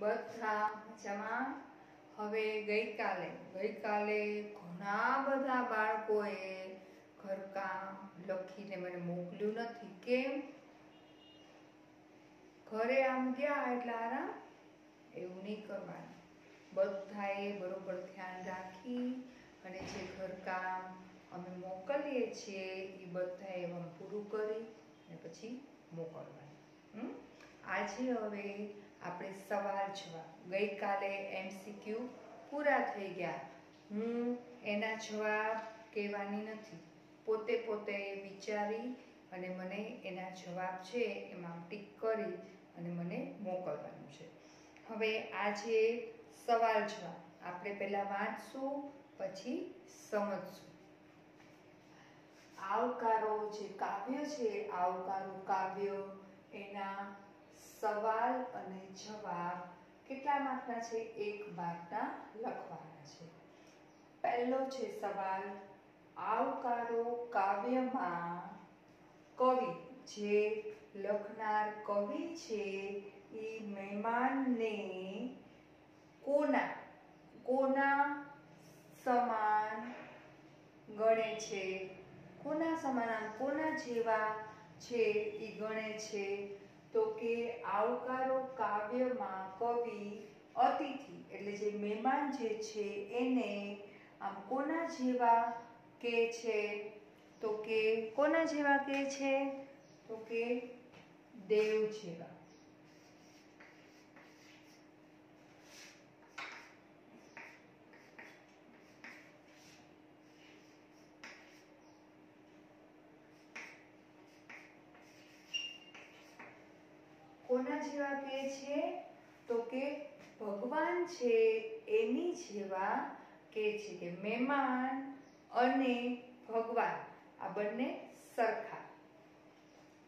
બધા મજામાં? હવે ગઈકાલે ગઈકાલે ઘણા બધા બાળકોએ ઘરકામ લખીને મને મોકલ્યું નથી. કેમ? ઘરે આમ ગયા એટલે આરામ? એવું નહીં કરવાનું. બધાએ બરોબર ધ્યાન રાખી અને જે ઘરકામ અમે મોકલીએ છીએ, એ બધાએ એમ પૂરું કરી અને પછી મોકલવાનું? આજે હવે આપણે સવાલ જવાબ. ગઈકાલે એમસીક્યુ પૂરા થઈ ગયા. હું એના જવાબ કહેવાની નથી. પોતે પોતે વિચારી અને મને એના જવાબ છે એમાં ટીક કરી અને મને મોકલવાનું છે. હવે આજે સવાલ જવાબ. આપણે પહેલાં વાંચશું, પછી સમજશું. આવકારો જે કાવ્ય છે, આવકારો કાવ્ય એના સવાલ અને જવાબ કેટલા માર્કના છે? એક માર્કના લખવાના છે. પહેલો છે સવાલ, આવકારો કાવ્યમાં કવિ જે લખનાર કવિ છે એ મહેમાનને કોના કોના સમાન ગણે છે? કોના સમાન, કોના જેવા છે એ ગણે છે? તો કે આવકારો કાવ્યમાં કવિ, અતિથિ એટલે જે મહેમાન જે છે એને આમ કોના જેવા કે છે? તો કે કોના જેવા કે છે? તો કે દેવ જેવા. કોના જેવા કે છે? તો કે ભગવાન છે, એની જેવા કે છે કે મહેમાન અને ભગવાન. આ બંને સરખા.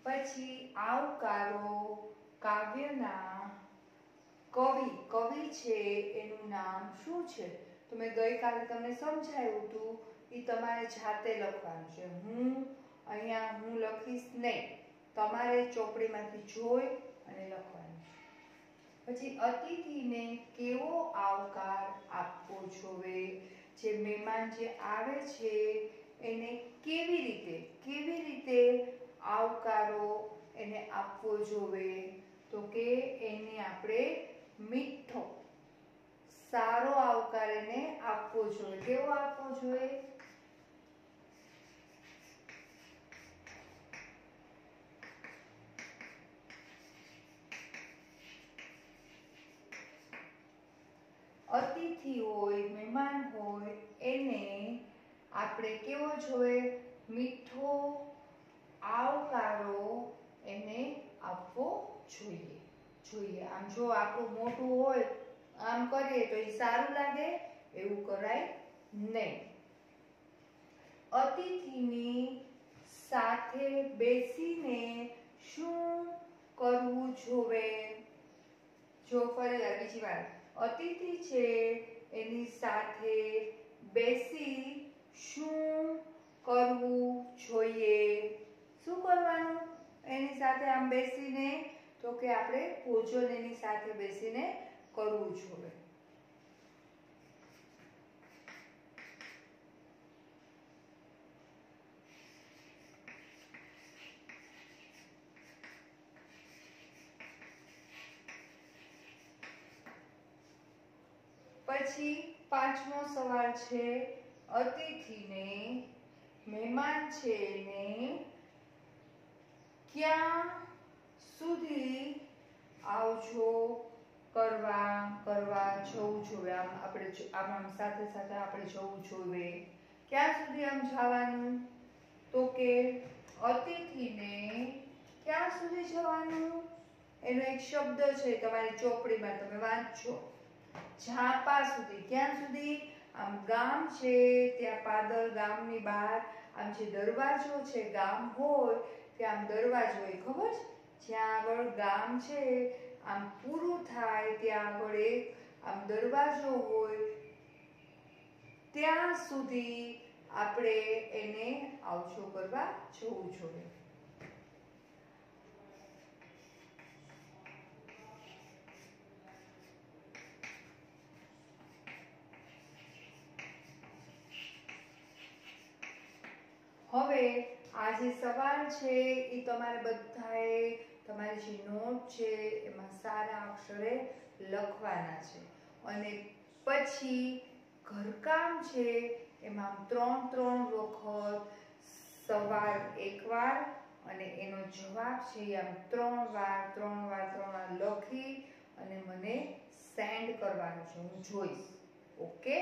પછી આવકારો કાવ્યના કવિ. કવિ છે, એનું નામ શું છે? તો મેં ગઈકાલે તમને સમજાવ્યું હતું એ તમારે જાતે લખવાનું છે. હું અહીંયા હું લખીશ નહીં. તમારે ચોપડીમાંથી જોઈ અને લખવાનું. પછી અતિથિને કેવો આવકાર આપવો જોવે? જે મહેમાન જે આવે છે, એને કેવી રીતે કેવી રીતે આવકારો એને આપવો જોવે? તો કે એને આપણે મીઠો, સારો આવકાર એને આપવો જોઈએ કેવો આપવો જોઈએ અતિથિ હોય, મહેમાન હોય, એને આપણે કેવો જોઈએ? મીઠો આવકારો એને આપવો જોઈએ. જોઈએ. આમ જો આપણું મોટું હોય, આમ કરીએ તો એ સારું લાગે, એવું કરાય નહીં. અતિથિની સાથે બેસીને શું કરવું જોવે જો ફરી બીજી વાર. અતિથિ છે, એની સાથે બેસી શું કરવું જોઈએ? શું કરવાનું? એની સાથે આમ બેસીને, તો કે આપણે ભોજન એની સાથે બેસીને કરવું જોઈએ. પછી પાંચમો સવાલ છે, અતિથિને મહેમાન છે ને ક્યાં સુધી આવજો, કરવા કરવા જવું જોઈએ આમ આપણે આમ આમ સાથે સાથે આપણે જવું જોઈએ ક્યાં સુધી આમ જવાનું? તો કે, અતિથિને ક્યાં સુધી જવાનું? એનો એક શબ્દ છે, તમારી ચોપડીમાં તમે વાંચજો. ઝાપા સુધી ક્યાં સુધી આમ ગામ છે, ત્યાં પાદર ગામની બહાર, આમ જે દરવાજો છે, ગામ હોય, ત્યાં આમ દરવાજો હોય ખબર? છે જ્યાં આગળ ગામ છે, આમ પૂરું થાય, ત્યાં આગળ એક આમ દરવાજો હોય, ત્યાં સુધી આપણે એને આવજો કરવા જવું જોઈએ હવે આ જે સવાલ છે એ તમારે બધાએ, તમારી જે નોટ છે, એમાં સારા અક્ષરે લખવાના છે. અને પછી ઘરકામ છે, એમાં ત્રણ ત્રણ વખત સવાલ એકવાર અને એનો જવાબ છે એ આમ ત્રણ વાર ત્રણ વાર ત્રણ વાર લખી અને મને સેન્ડ કરવાનું છે, હું જોઈશ. ઓકે